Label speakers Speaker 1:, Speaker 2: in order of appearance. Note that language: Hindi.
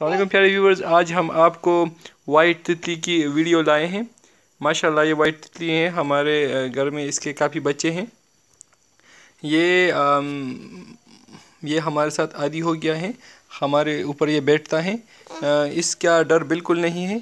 Speaker 1: सलाम प्यारे व्यूवर्स आज हम आपको वाइट तितली की वीडियो लाए हैं। माशाल्लाह ये वाइट तितली हैं। हमारे घर में इसके काफ़ी बच्चे हैं। ये आम, ये हमारे साथ आदि हो गया है। हमारे ऊपर ये बैठता है। इसका डर बिल्कुल नहीं है।